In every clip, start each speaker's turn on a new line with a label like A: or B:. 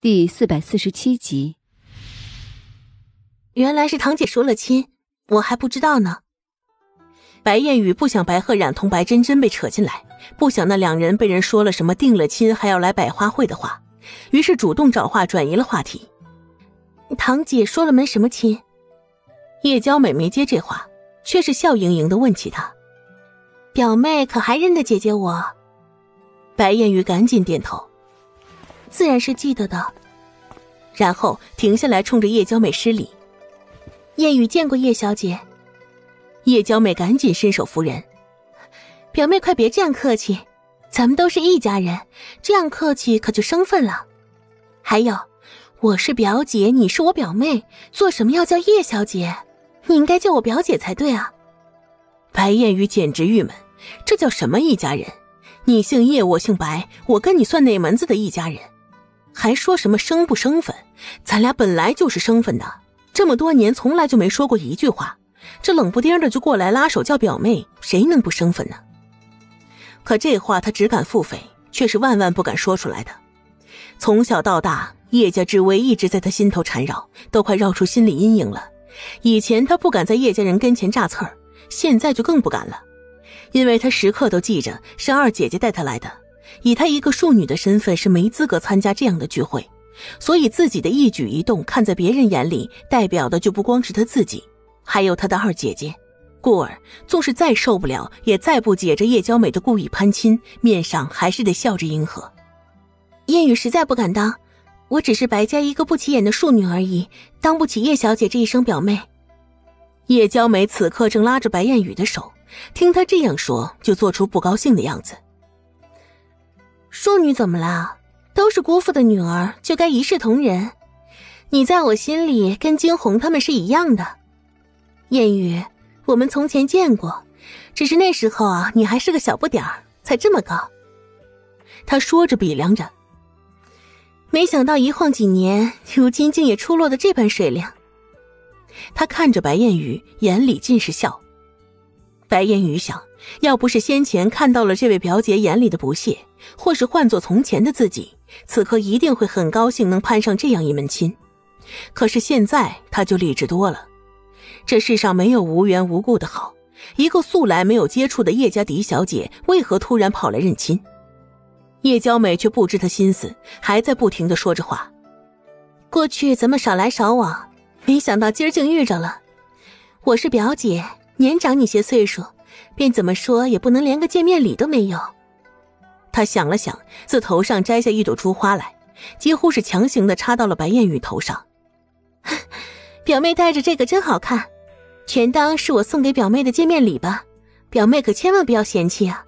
A: 第四百四十七集，
B: 原来是堂姐说了亲，我还不知道呢。白燕宇不想白鹤染同白真真被扯进来，不想那两人被人说了什么定了亲还要来百花会的话，于是主动找话转移了话题。堂姐说了门什么亲？叶娇美没接这话，却是笑盈盈的问起他：“表妹可还认得姐姐我？”白燕宇赶紧点头。自然是记得的，然后停下来，冲着叶娇美施礼。燕雨见过叶小姐。叶娇美赶紧伸手扶人，表妹快别这样客气，咱们都是一家人，这样客气可就生分了。还有，我是表姐，你是我表妹，做什么要叫叶小姐？你应该叫我表姐才对啊！白燕雨简直郁闷，这叫什么一家人？你姓叶，我姓白，我跟你算哪门子的一家人？还说什么生不生分？咱俩本来就是生分的，这么多年从来就没说过一句话，这冷不丁的就过来拉手叫表妹，谁能不生分呢？可这话他只敢腹诽，却是万万不敢说出来的。从小到大，叶家之威一直在他心头缠绕，都快绕出心理阴影了。以前他不敢在叶家人跟前炸刺儿，现在就更不敢了，因为他时刻都记着是二姐姐带他来的。以她一个庶女的身份是没资格参加这样的聚会，所以自己的一举一动看在别人眼里，代表的就不光是她自己，还有她的二姐姐。故而，纵是再受不了，也再不解着叶娇美的故意攀亲，面上还是得笑着应和。燕雨实在不敢当，我只是白家一个不起眼的庶女而已，当不起叶小姐这一声表妹。叶娇美此刻正拉着白燕雨的手，听她这样说，就做出不高兴的样子。庶女怎么了？都是姑父的女儿，就该一视同仁。你在我心里跟惊鸿他们是一样的。燕雨，我们从前见过，只是那时候啊，你还是个小不点儿，才这么高。他说着比量着，没想到一晃几年，如今竟也出落的这般水灵。他看着白燕雨，眼里尽是笑。白烟雨想。要不是先前看到了这位表姐眼里的不屑，或是换做从前的自己，此刻一定会很高兴能攀上这样一门亲。可是现在他就理智多了，这世上没有无缘无故的好。一个素来没有接触的叶家嫡小姐，为何突然跑来认亲？叶娇美却不知她心思，还在不停的说着话。过去咱们少来少往，没想到今儿竟遇着了。我是表姐，年长你些岁数。便怎么说也不能连个见面礼都没有。他想了想，自头上摘下一朵珠花来，几乎是强行的插到了白燕雨头上。表妹戴着这个真好看，全当是我送给表妹的见面礼吧。表妹可千万不要嫌弃啊！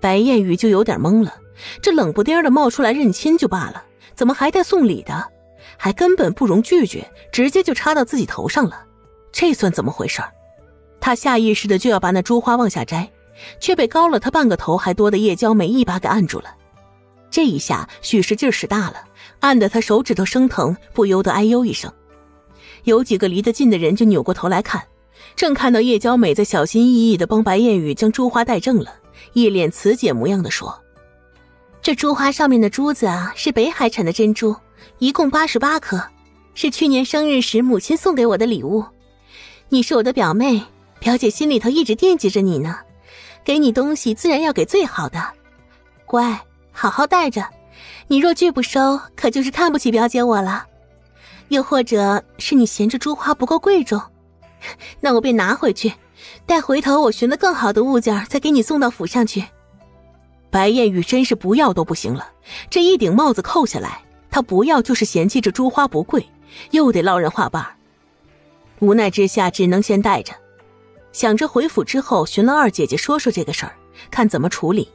B: 白燕雨就有点懵了，这冷不丁的冒出来认亲就罢了，怎么还带送礼的？还根本不容拒绝，直接就插到自己头上了，这算怎么回事儿？他下意识的就要把那珠花往下摘，却被高了他半个头还多的叶娇美一把给按住了。这一下许是劲使大了，按得他手指头生疼，不由得哎呦一声。有几个离得近的人就扭过头来看，正看到叶娇美在小心翼翼的帮白燕雨将珠花戴正了，一脸慈姐模样的说：“这珠花上面的珠子啊，是北海产的珍珠，一共八十八颗，是去年生日时母亲送给我的礼物。你是我的表妹。”表姐心里头一直惦记着你呢，给你东西自然要给最好的，乖，好好带着。你若拒不收，可就是看不起表姐我了。又或者是你嫌这珠花不够贵重，那我便拿回去，待回头我寻了更好的物件再给你送到府上去。白燕雨真是不要都不行了，这一顶帽子扣下来，她不要就是嫌弃这珠花不贵，又得捞人话瓣无奈之下，只能先带着。想着回府之后寻了二姐姐说说这个事儿，看怎么处理。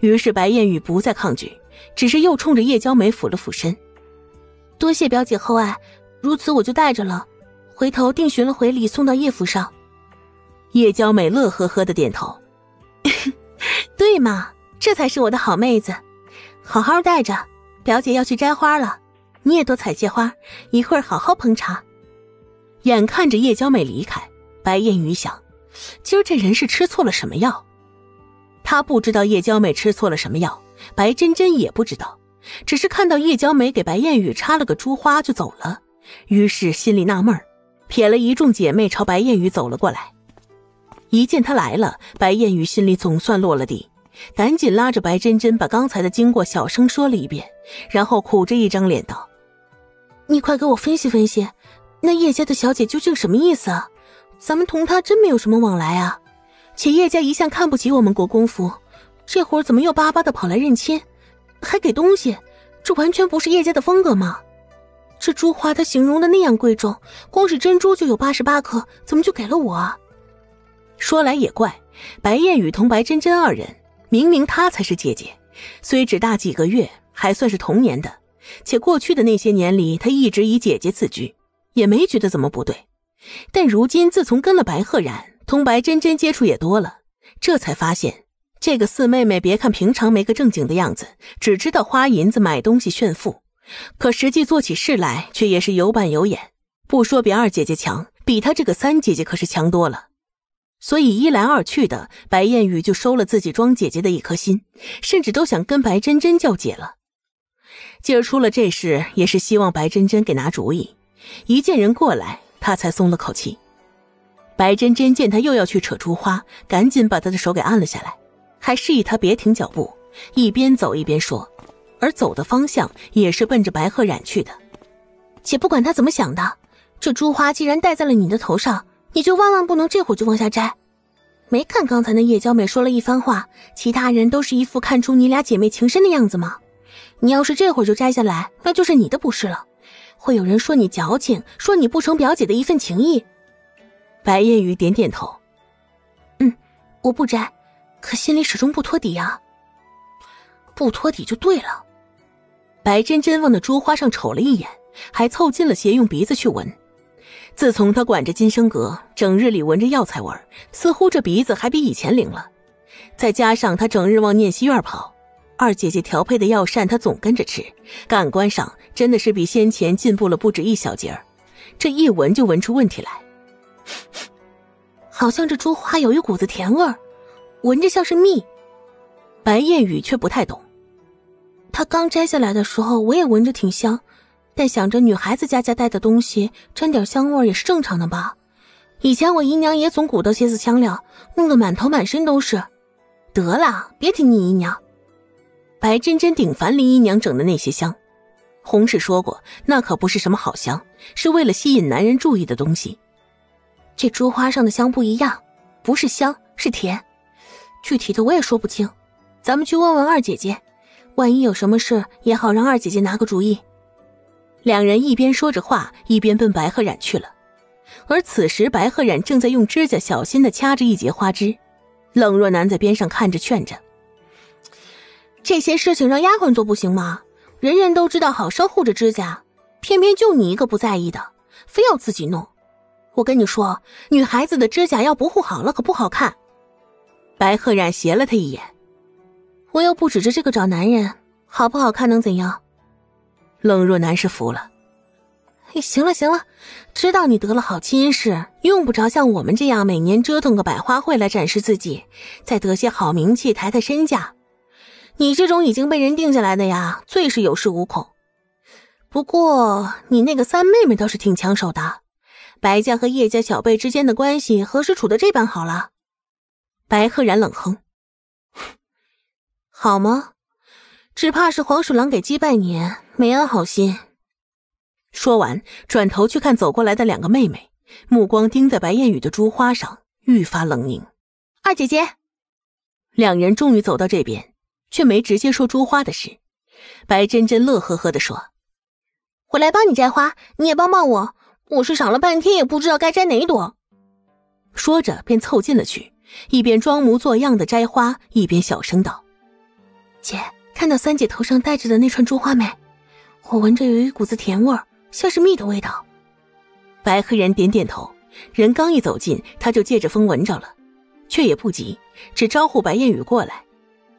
B: 于是白燕雨不再抗拒，只是又冲着叶娇美俯了俯身：“多谢表姐厚爱，如此我就带着了，回头定寻了回礼送到叶府上。”叶娇美乐呵呵的点头：“ 对嘛，这才是我的好妹子，好好带着。表姐要去摘花了，你也多采些花，一会儿好好烹茶。”眼看着叶娇美离开。白燕雨想，今儿这人是吃错了什么药？他不知道叶娇美吃错了什么药，白真真也不知道。只是看到叶娇美给白燕雨插了个珠花就走了，于是心里纳闷撇了一众姐妹朝白燕雨走了过来。一见她来了，白燕雨心里总算落了地，赶紧拉着白真真把刚才的经过小声说了一遍，然后苦着一张脸道：“你快给我分析分析，那叶家的小姐究竟什么意思啊？咱们同他真没有什么往来啊，且叶家一向看不起我们国公府。”这会儿怎么又巴巴的跑来认亲，还给东西？这完全不是叶家的风格吗？这珠花他形容的那样贵重，光是珍珠就有八十八颗，怎么就给了我啊？说来也怪，白燕雨同白真真二人，明明她才是姐姐，虽只大几个月，还算是同年的，且过去的那些年里，她一直以姐姐自居，也没觉得怎么不对。但如今自从跟了白鹤然，同白真真接触也多了，这才发现。这个四妹妹，别看平常没个正经的样子，只知道花银子买东西炫富，可实际做起事来却也是有板有眼。不说比二姐姐强，比她这个三姐姐可是强多了。所以一来二去的，白燕雨就收了自己装姐姐的一颗心，甚至都想跟白真真叫姐了。今儿出了这事，也是希望白真真给拿主意。一见人过来，他才松了口气。白真真见他又要去扯珠花，赶紧把他的手给按了下来。还示意他别停脚步，一边走一边说，而走的方向也是奔着白鹤染去的。且不管他怎么想的，这珠花既然戴在了你的头上，你就万万不能这会儿就往下摘。没看刚才那叶娇美说了一番话，其他人都是一副看出你俩姐妹情深的样子吗？你要是这会儿就摘下来，那就是你的不是了。会有人说你矫情，说你不成表姐的一份情谊。白夜雨点点头，嗯，我不摘。可心里始终不托底呀，不托底就对了。白真真往那珠花上瞅了一眼，还凑近了些用鼻子去闻。自从她管着金生阁，整日里闻着药材味儿，似乎这鼻子还比以前灵了。再加上她整日往念西院跑，二姐姐调配的药膳她总跟着吃，感官上真的是比先前进步了不止一小截儿。这一闻就闻出问题来，好像这珠花有一股子甜味儿。闻着像是蜜，白夜雨却不太懂。她刚摘下来的时候，我也闻着挺香，但想着女孩子家家带的东西沾点香味也是正常的吧。以前我姨娘也总鼓捣些子香料，弄得满头满身都是。得了，别提你姨娘。白真真顶烦林姨娘整的那些香，洪氏说过，那可不是什么好香，是为了吸引男人注意的东西。这珠花上的香不一样，不是香，是甜。具体的我也说不清，咱们去问问二姐姐，万一有什么事也好让二姐姐拿个主意。两人一边说着话，一边奔白鹤染去了。而此时，白鹤染正在用指甲小心的掐着一截花枝，冷若楠在边上看着，劝着：“这些事情让丫鬟做不行吗？人人都知道好生护着指甲，偏偏就你一个不在意的，非要自己弄。我跟你说，女孩子的指甲要不护好了，可不好看。”白鹤染斜了他一眼，我又不指着这个找男人，好不好看能怎样？冷若男是服了。行了行了，知道你得了好亲事，用不着像我们这样每年折腾个百花会来展示自己，再得些好名气抬抬身价。你这种已经被人定下来的呀，最是有恃无恐。不过你那个三妹妹倒是挺抢手的，白家和叶家小辈之间的关系何时处的这般好了？白赫然冷哼：“好吗？只怕是黄鼠狼给鸡拜年，没安好心。”说完，转头去看走过来的两个妹妹，目光盯在白燕雨的珠花上，愈发冷凝。二姐姐，两人终于走到这边，却没直接说珠花的事。白真真乐呵呵的说：“我来帮你摘花，你也帮帮我。我是赏了半天，也不知道该摘哪一朵。”说着，便凑近了去。一边装模作样的摘花，一边小声道：“姐，看到三姐头上戴着的那串珠花没？我闻着有一股子甜味，像是蜜的味道。”白黑人点点头，人刚一走近，他就借着风闻着了，却也不急，只招呼白燕雨过来，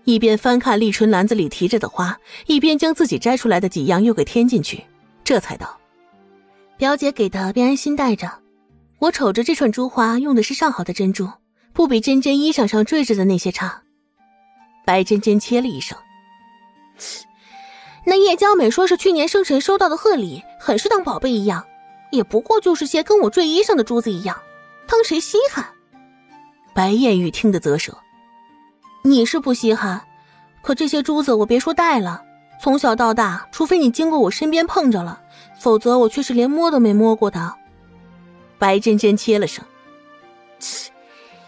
B: 一边翻看立春篮子里提着的花，一边将自己摘出来的几样又给添进去，这才道：“表姐给的，便安心带着。我瞅着这串珠花用的是上好的珍珠。”不比珍珍衣裳上缀着的那些差。白珍珍切了一声：“
C: 那叶娇美说是去年生辰收到的贺礼，很是当宝贝一样，也不过就是些跟我坠衣上的珠子一样，当谁稀罕？
B: 白燕玉听得啧舌，
C: 你是不稀罕，可这些珠子我别说戴了，从小到大，除非你经过我身边碰着了，否则我却是连摸都没摸过的。
B: 白真真切了声，
C: 切，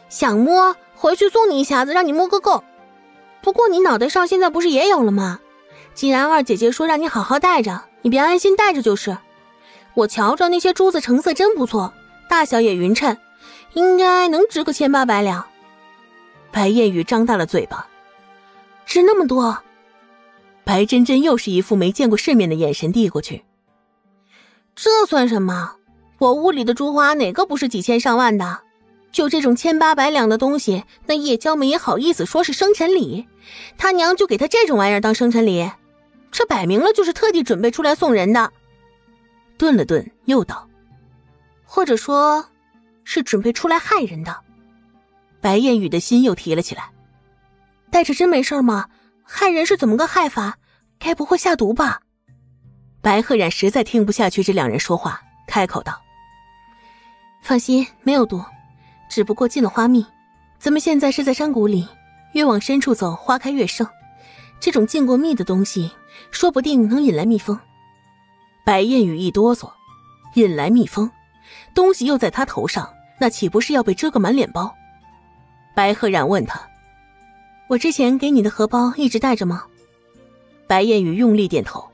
C: 想摸回去送你一匣子，让你摸个够。不过你脑袋上现在不是也有了吗？既然二姐姐说让你好好戴着，你别安心戴着就是。我瞧着那些珠子成色真不错，大小也匀称，应该能值个千八百两。
B: 白燕雨张大了嘴巴，
C: 值那么多？
B: 白真真又是一副没见过世面的眼神递过去。
C: 这算什么？我屋里的珠花哪个不是几千上万的？就这种千八百两的东西，那叶娇梅也好意思说是生辰礼？他娘就给他这种玩意儿当生辰礼？这摆明了就是特地准备出来送人的。
B: 顿了顿，又道：“
C: 或者说，是准备出来害人的。”
B: 白燕雨的心又提了起来。
C: 带着真没事吗？害人是怎么个害法？该不会下毒吧？
B: 白鹤染实在听不下去这两人说话，开口道：“
C: 放心，没有毒，只不过进了花蜜。咱们现在是在山谷里，越往深处走，花开越盛。这种进过蜜的东西。”说不定能引来蜜蜂。
B: 白燕雨一哆嗦，引来蜜蜂，东西又在他头上，那岂不是要被蛰个满脸包？白鹤冉问他：“
C: 我之前给你的荷包一直带着吗？”
B: 白燕雨用力点头：“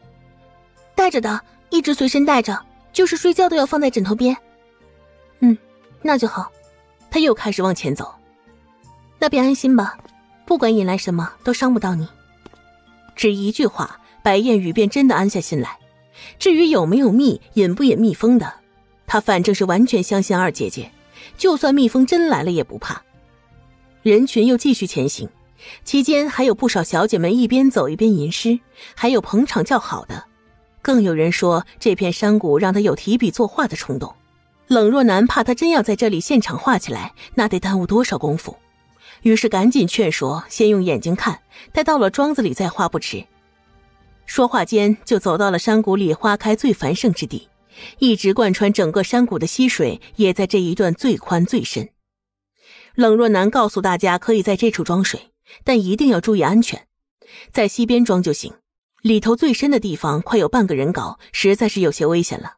C: 带着的，一直随身带着，就是睡觉都要放在枕头边。”“嗯，那就好。”
B: 他又开始往前走。
C: “那便安心吧，不管引来什么都伤不到你。”
B: 只一句话。白燕雨便真的安下心来。至于有没有蜜，引不引蜜蜂的，他反正是完全相信二姐姐。就算蜜蜂真来了也不怕。人群又继续前行，期间还有不少小姐们一边走一边吟诗，还有捧场叫好的，更有人说这片山谷让他有提笔作画的冲动。冷若男怕他真要在这里现场画起来，那得耽误多少功夫，于是赶紧劝说，先用眼睛看，待到了庄子里再画不迟。说话间，就走到了山谷里花开最繁盛之地，一直贯穿整个山谷的溪水也在这一段最宽最深。冷若男告诉大家，可以在这处装水，但一定要注意安全，在西边装就行。里头最深的地方快有半个人高，实在是有些危险了。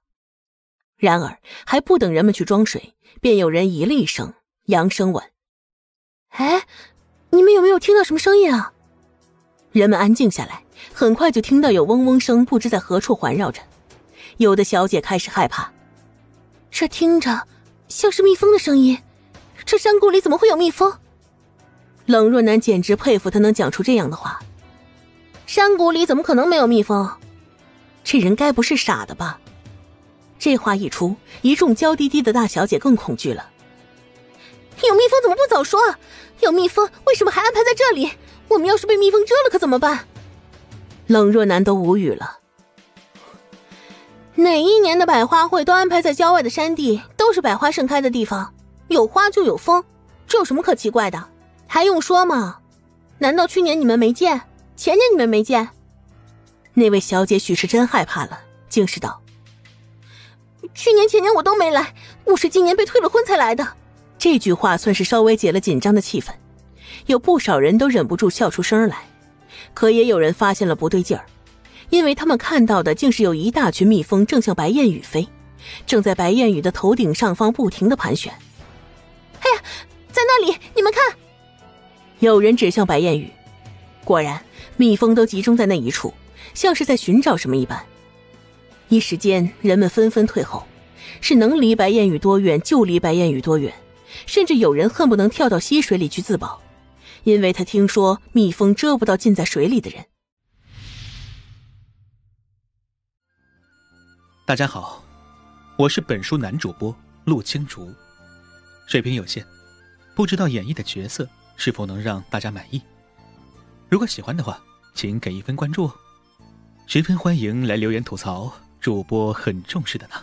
B: 然而，还不等人们去装水，便有人咦了一声，扬声问：“
C: 哎，你们有没有听到什么声音啊？”
B: 人们安静下来。很快就听到有嗡嗡声，不知在何处环绕着。有的小姐开始害怕，
C: 这听着像是蜜蜂的声音。这山谷里怎么会有蜜蜂？
B: 冷若男简直佩服他能讲出这样的话。
C: 山谷里怎么可能没有蜜蜂？
B: 这人该不是傻的吧？这话一出，一众娇滴滴的大小姐更恐惧了。
C: 有蜜蜂怎么不早说？有蜜蜂为什么还安排在这里？我们要是被蜜蜂蛰了，可怎么办？
B: 冷若男都无语了。
C: 哪一年的百花会都安排在郊外的山地，都是百花盛开的地方，有花就有风，这有什么可奇怪的？还用说吗？难道去年你们没见？前年你们没见？
B: 那位小姐许是真害怕了，竟是道：“
C: 去年前年我都没来，我是今年被退了婚才来的。”
B: 这句话算是稍微解了紧张的气氛，有不少人都忍不住笑出声来。可也有人发现了不对劲儿，因为他们看到的竟是有一大群蜜蜂正向白燕羽飞，正在白燕羽的头顶上方不停的盘旋。
C: 在那里，你们看！
B: 有人指向白燕羽，果然，蜜蜂都集中在那一处，像是在寻找什么一般。一时间，人们纷纷退后，是能离白燕羽多远就离白燕羽多远，甚至有人恨不能跳到溪水里去自保。因为他听说蜜蜂蛰不到浸在水里的人。
D: 大家好，我是本书男主播陆青竹，水平有限，不知道演绎的角色是否能让大家满意。如果喜欢的话，请给一分关注，十分欢迎来留言吐槽，主播很重视的呢。